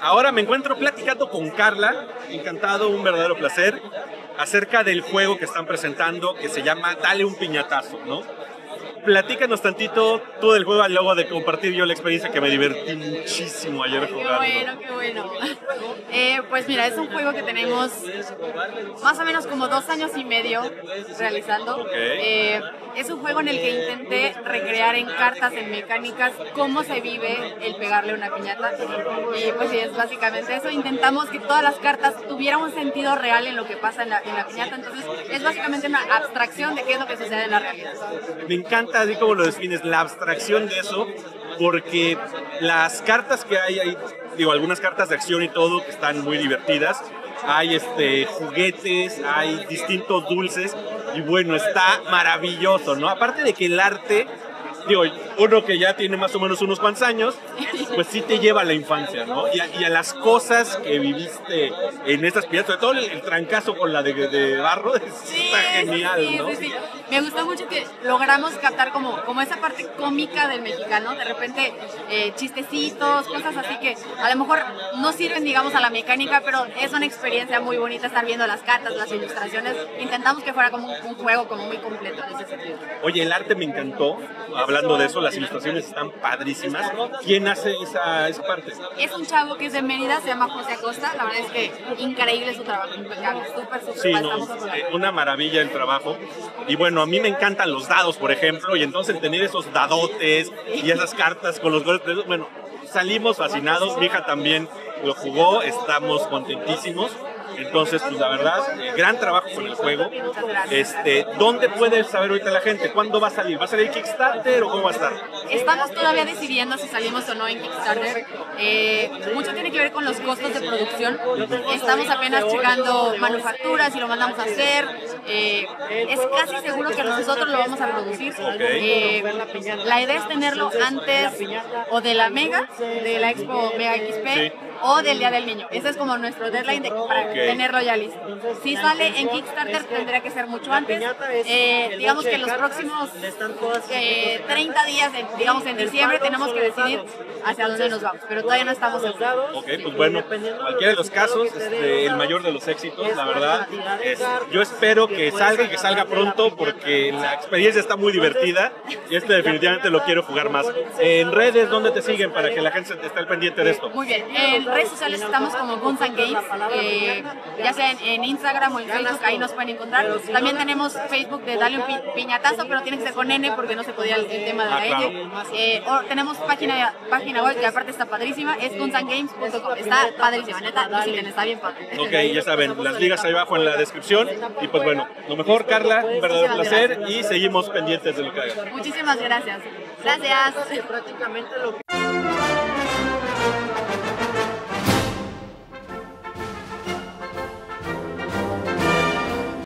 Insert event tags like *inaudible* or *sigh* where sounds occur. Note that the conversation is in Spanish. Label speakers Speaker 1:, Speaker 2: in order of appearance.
Speaker 1: Ahora me encuentro platicando con Carla, encantado, un verdadero placer, acerca del juego que están presentando que se llama Dale un piñatazo, ¿no? Platícanos tantito tú del juego, luego de compartir yo la experiencia que me divertí muchísimo ayer jugando.
Speaker 2: Qué bueno, qué bueno. *laughs* Eh, pues mira, es un juego que tenemos más o menos como dos años y medio realizando. Eh, es un juego en el que intenté recrear en cartas, en mecánicas, cómo se vive el pegarle una piñata. Y pues sí, es básicamente eso. Intentamos que todas las cartas tuvieran un sentido real en lo que pasa en la, en la piñata. Entonces es básicamente una abstracción de qué es lo que sucede en la realidad.
Speaker 1: Me encanta así como lo defines, la abstracción de eso, porque las cartas que hay ahí, digo, algunas cartas de acción y todo que están muy divertidas, hay este, juguetes, hay distintos dulces, y bueno, está maravilloso, ¿no? Aparte de que el arte digo, uno que ya tiene más o menos unos cuantos años, pues sí te lleva a la infancia, ¿no? Y a, las cosas que viviste en estas piezas, sobre todo el, trancazo con la de, barro, *laughs* está genial, ¿no? Sí,
Speaker 2: Me gustó mucho que logramos captar como, como esa parte cómica del mexicano, de repente eh, chistecitos, cosas así que a lo mejor no sirven, digamos, a la mecánica, pero es una experiencia muy bonita estar viendo las cartas, las ilustraciones. Intentamos que fuera como un, juego como muy completo en ese sentido.
Speaker 1: Oye, el arte me encantó hablando de eso, las ilustraciones están padrísimas. ¿Quién hace esa, esa parte?
Speaker 2: Es un chavo que es de Mérida, se llama José Acosta. La verdad es que increíble su trabajo, impecable, súper, súper.
Speaker 1: Sí, eh, una maravilla el trabajo. Y bueno, a mí me encantan los dados, por ejemplo, y entonces tener esos dadotes y esas cartas con los golpes, bueno, salimos fascinados. Mi hija también lo jugó, estamos contentísimos. Entonces, pues la verdad, eh, gran trabajo con el juego. Este, ¿Dónde puede saber ahorita la gente? ¿Cuándo va a salir? ¿Va a salir Kickstarter o cómo va a estar?
Speaker 2: Estamos todavía decidiendo si salimos o no en Kickstarter. Eh, mucho tiene que ver con los costos de producción. Estamos apenas checando manufacturas y lo mandamos a hacer. Eh, es casi seguro que nosotros lo vamos a producir. la idea es tenerlo antes o de la Mega, de la Expo Mega XP, o del Día del Niño. Ese es como nuestro deadline para tenerlo ya listo. Si sale en Kickstarter tendría que ser mucho antes. Eh, digamos que en los próximos 30 eh, días, digamos en diciembre, tenemos que decidir hacia dónde nos vamos, pero todavía no estamos seguros.
Speaker 1: Ok, pues bueno, cualquiera de los casos, este, el mayor de los éxitos, la verdad. yo espero que salga y que salga pronto porque la experiencia está muy divertida y este definitivamente lo quiero jugar más. En redes, ¿dónde te siguen para que la gente esté al pendiente de esto?
Speaker 2: Muy bien, en redes sociales estamos como Guns and Games, eh, ya sea en, Instagram o en Facebook, ahí nos pueden encontrar. También tenemos Facebook de Dale un Piñatazo, pero tiene que ser con N porque no se podía el, tema de la ah, N. Eh, tenemos página, página web que aparte está padrísima, es gunsandgames.com. Está padrísima, neta, visiten, está bien padre.
Speaker 1: Ok, ya saben, las ligas ahí abajo en la descripción. Y pues bueno, lo mejor, Carla, un verdadero placer y seguimos pendientes de lo que hagas.
Speaker 2: Muchísimas gracias. Gracias. prácticamente lo